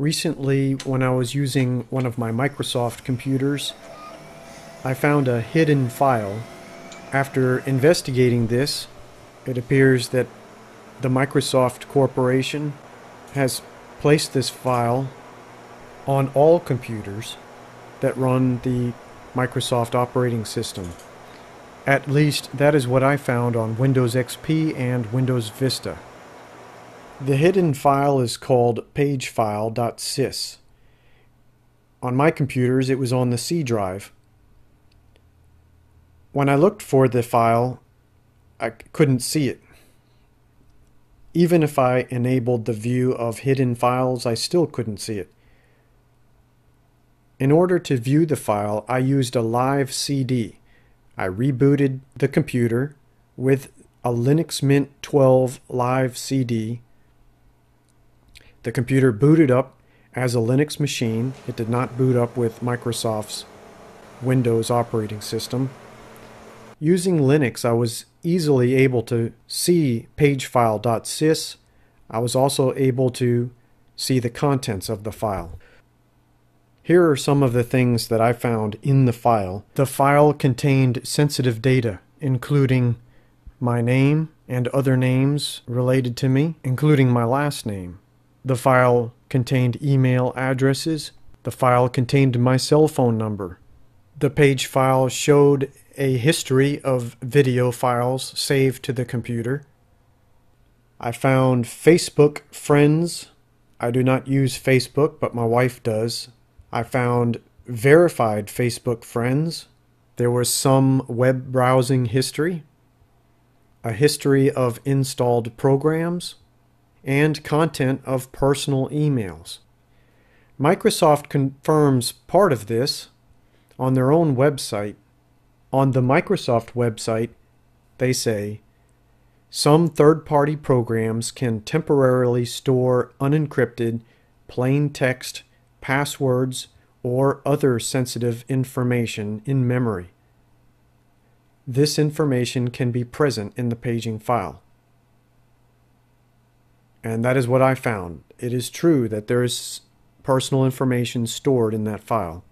Recently, when I was using one of my Microsoft computers, I found a hidden file. After investigating this, it appears that the Microsoft Corporation has placed this file on all computers that run the Microsoft operating system. At least that is what I found on Windows XP and Windows Vista. The hidden file is called pagefile.sys. On my computers, it was on the C drive. When I looked for the file, I couldn't see it. Even if I enabled the view of hidden files, I still couldn't see it. In order to view the file, I used a live CD. I rebooted the computer with a Linux Mint 12 live CD. The computer booted up as a Linux machine. It did not boot up with Microsoft's Windows operating system. Using Linux, I was easily able to see pagefile.sys. I was also able to see the contents of the file. Here are some of the things that I found in the file. The file contained sensitive data, including my name and other names related to me, including my last name. The file contained email addresses. The file contained my cell phone number. The page file showed a history of video files saved to the computer. I found Facebook friends. I do not use Facebook, but my wife does. I found verified Facebook friends. There was some web browsing history, a history of installed programs, and content of personal emails. Microsoft confirms part of this on their own website on the Microsoft website, they say some third party programs can temporarily store unencrypted plain text, passwords, or other sensitive information in memory. This information can be present in the paging file. And that is what I found. It is true that there is personal information stored in that file.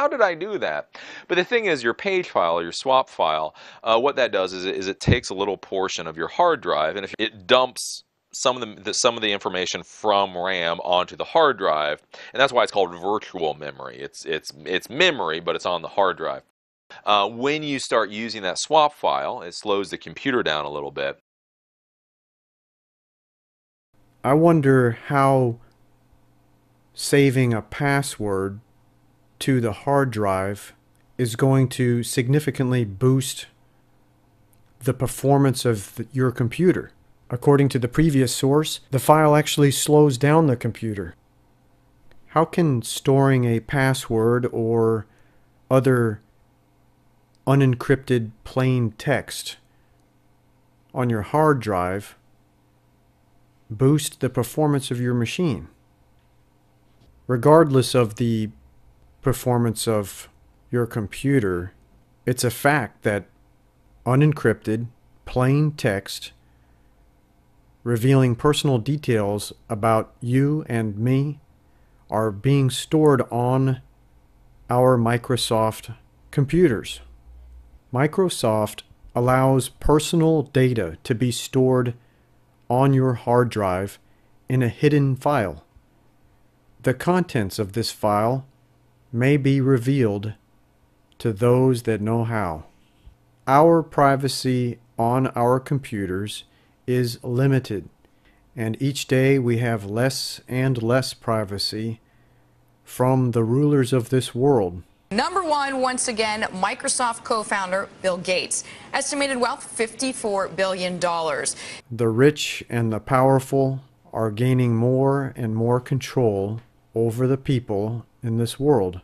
how did I do that? But the thing is, your page file, your swap file, uh, what that does is it, is it takes a little portion of your hard drive and if it dumps some of the, the, some of the information from RAM onto the hard drive, and that's why it's called virtual memory. It's it's it's memory, but it's on the hard drive. Uh, when you start using that swap file, it slows the computer down a little bit. I wonder how saving a password to the hard drive is going to significantly boost the performance of your computer. According to the previous source, the file actually slows down the computer. How can storing a password or other unencrypted plain text on your hard drive boost the performance of your machine? Regardless of the performance of your computer, it's a fact that unencrypted, plain text revealing personal details about you and me are being stored on our Microsoft computers. Microsoft allows personal data to be stored on your hard drive in a hidden file. The contents of this file may be revealed to those that know how. Our privacy on our computers is limited, and each day we have less and less privacy from the rulers of this world. Number one, once again, Microsoft co founder Bill Gates. Estimated wealth $54 billion. The rich and the powerful are gaining more and more control over the people in this world.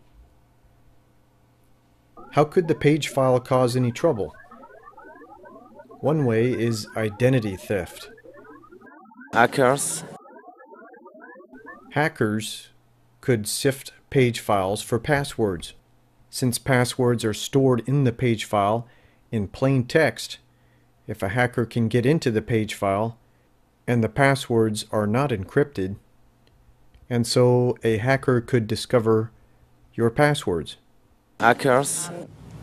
How could the page file cause any trouble? One way is identity theft. Hackers. Hackers could sift page files for passwords. Since passwords are stored in the page file, in plain text if a hacker can get into the page file and the passwords are not encrypted, and so a hacker could discover your passwords. Hackers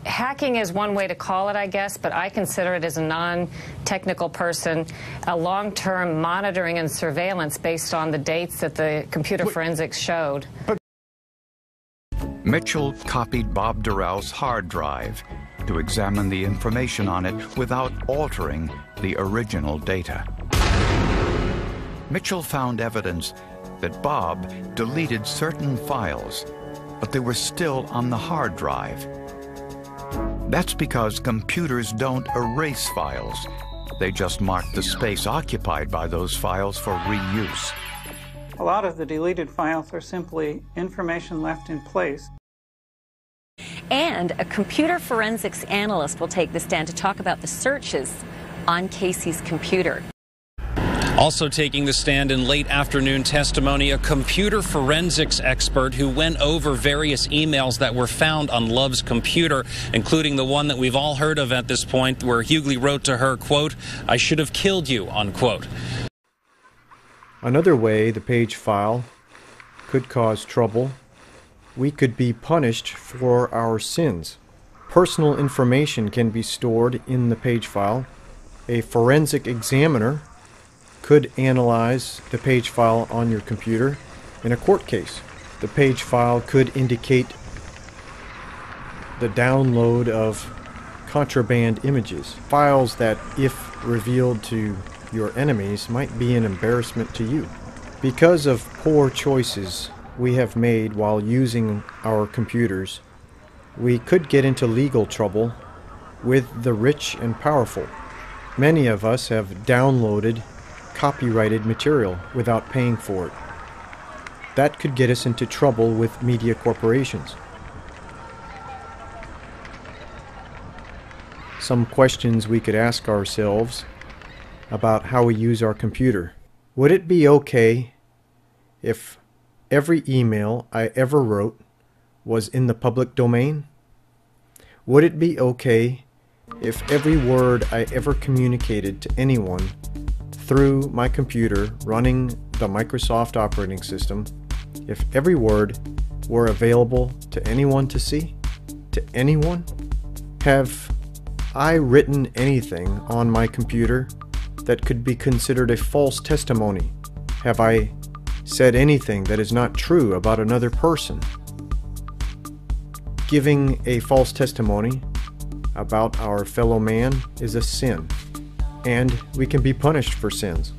Hacking is one way to call it, I guess, but I consider it as a non technical person a long term monitoring and surveillance based on the dates that the computer forensics showed. Mitchell copied Bob Durrell's hard drive to examine the information on it without altering the original data. Mitchell found evidence that Bob deleted certain files, but they were still on the hard drive. That's because computers don't erase files. They just mark the space occupied by those files for reuse. A lot of the deleted files are simply information left in place. And a computer forensics analyst will take the stand to talk about the searches on Casey's computer. Also taking the stand in late afternoon testimony, a computer forensics expert who went over various emails that were found on Love's computer, including the one that we've all heard of at this point, where Huguely wrote to her, quote, I should have killed you, unquote. Another way the page file could cause trouble, we could be punished for our sins. Personal information can be stored in the page file. A forensic examiner could analyze the page file on your computer in a court case. The page file could indicate the download of contraband images, files that, if revealed to your enemies, might be an embarrassment to you. Because of poor choices we have made while using our computers, we could get into legal trouble with the rich and powerful. Many of us have downloaded copyrighted material without paying for it. That could get us into trouble with media corporations. Some questions we could ask ourselves about how we use our computer. Would it be okay if every email I ever wrote was in the public domain? Would it be okay if every word I ever communicated to anyone through my computer running the Microsoft operating system, if every word were available to anyone to see? To anyone? Have I written anything on my computer that could be considered a false testimony? Have I said anything that is not true about another person? Giving a false testimony about our fellow man is a sin, and we can be punished for sins.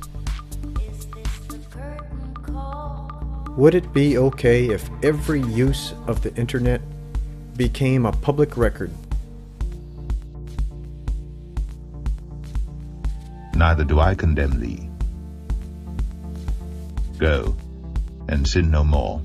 Would it be okay if every use of the internet became a public record? Neither do I condemn thee. Go, and sin no more.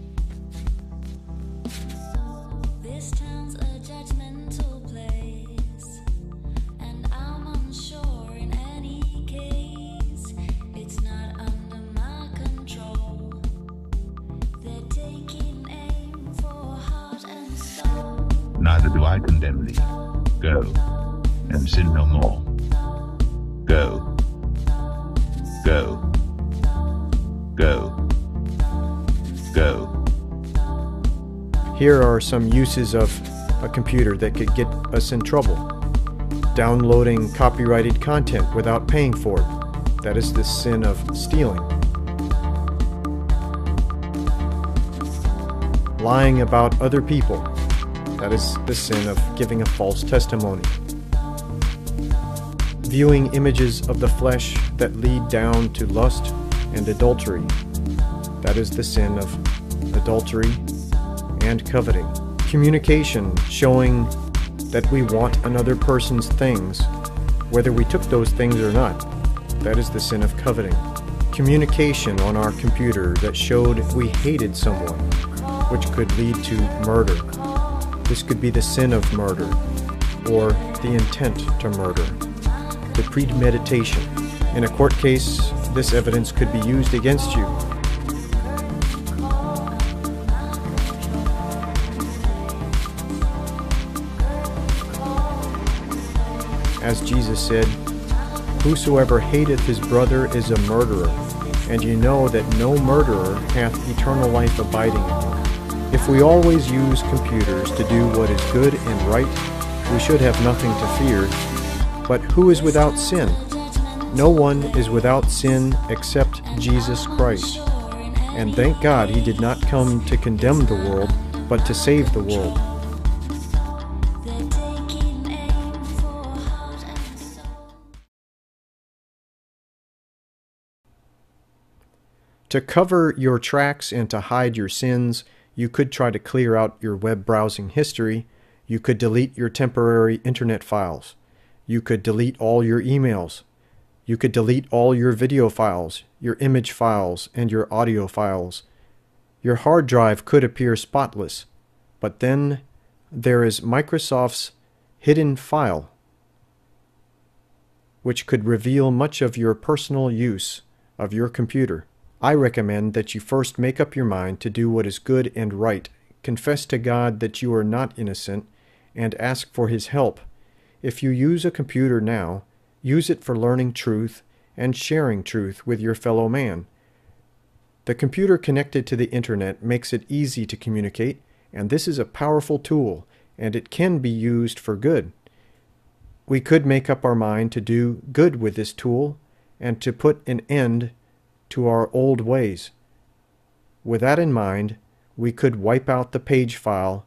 And sin no more. Go, go, go, go. Here are some uses of a computer that could get us in trouble. Downloading copyrighted content without paying for it. That is the sin of stealing. Lying about other people. That is the sin of giving a false testimony. Viewing images of the flesh that lead down to lust and adultery. That is the sin of adultery and coveting. Communication showing that we want another person's things, whether we took those things or not. That is the sin of coveting. Communication on our computer that showed we hated someone, which could lead to murder. This could be the sin of murder, or the intent to murder, the premeditation. In a court case, this evidence could be used against you. as Jesus said, Whosoever hateth his brother is a murderer, and ye know that no murderer hath eternal life abiding in him. If we always use computers to do what is good and right, we should have nothing to fear. But who is without sin? No one is without sin except Jesus Christ. And thank God he did not come to condemn the world, but to save the world. To cover your tracks and to hide your sins, you could try to clear out your web browsing history. You could delete your temporary internet files. You could delete all your emails. You could delete all your video files, your image files, and your audio files. Your hard drive could appear spotless, but then there is Microsoft's hidden file, which could reveal much of your personal use of your computer. I recommend that you first make up your mind to do what is good and right, confess to God that you are not innocent, and ask for His help. If you use a computer now, use it for learning truth and sharing truth with your fellow man. The computer connected to the internet makes it easy to communicate, and this is a powerful tool, and it can be used for good. We could make up our mind to do good with this tool and to put an end to our old ways. With that in mind, we could wipe out the page file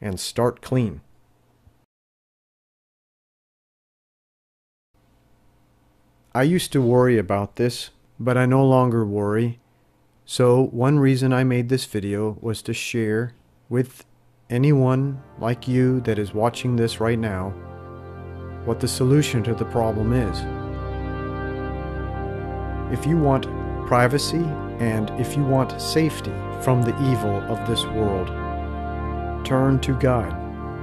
and start clean. I used to worry about this, but I no longer worry. So one reason I made this video was to share with anyone like you that is watching this right now what the solution to the problem is. If you want privacy, and if you want safety from the evil of this world, turn to God.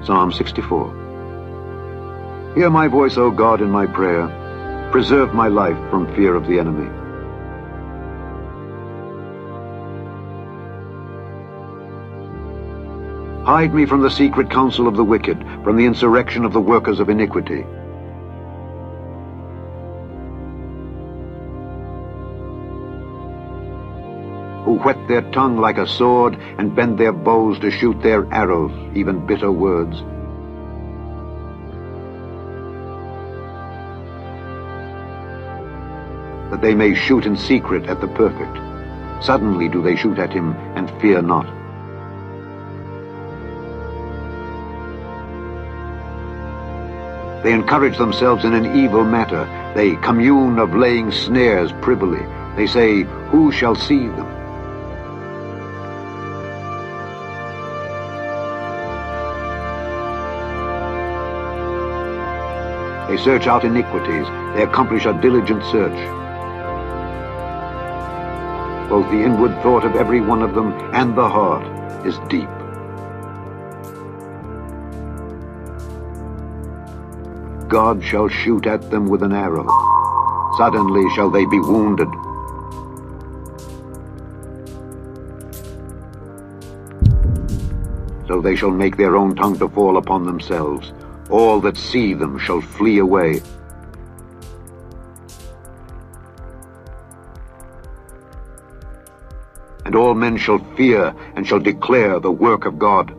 Psalm 64. Hear my voice, O God, in my prayer. Preserve my life from fear of the enemy. Hide me from the secret counsel of the wicked, from the insurrection of the workers of iniquity. who whet their tongue like a sword and bend their bows to shoot their arrows, even bitter words. They may shoot in secret at the perfect. Suddenly do they shoot at him and fear not. They encourage themselves in an evil matter. They commune of laying snares privily. They say, Who shall see them? They search out iniquities. They accomplish a diligent search. Both the inward thought of every one of them and the heart is deep. God shall shoot at them with an arrow. Suddenly shall they be wounded. So they shall make their own tongue to fall upon themselves all that see them shall flee away. All men shall fear and shall declare the work of God,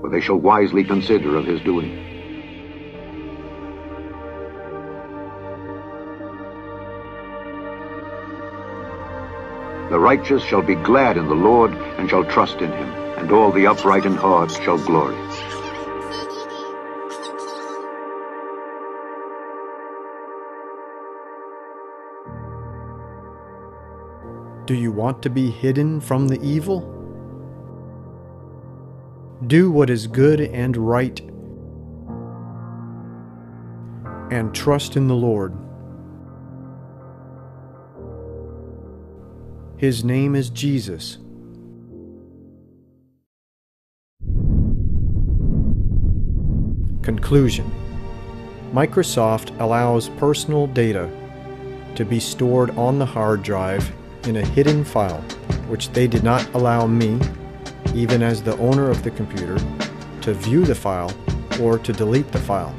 for they shall wisely consider of his doing. The righteous shall be glad in the Lord and shall trust in him, and all the upright in heart shall glory. Do you want to be hidden from the evil? Do what is good and right, and trust in the Lord. His name is Jesus. Conclusion Microsoft allows personal data to be stored on the hard drive in a hidden file, which they did not allow me, even as the owner of the computer, to view the file or to delete the file.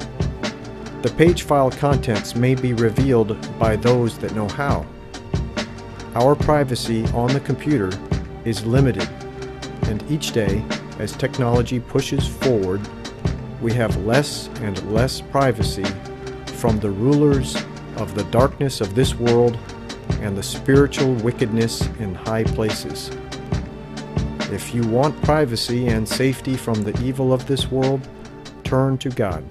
The page file contents may be revealed by those that know how. Our privacy on the computer is limited, and each day, as technology pushes forward, we have less and less privacy from the rulers of the darkness of this world and the spiritual wickedness in high places. If you want privacy and safety from the evil of this world, turn to God.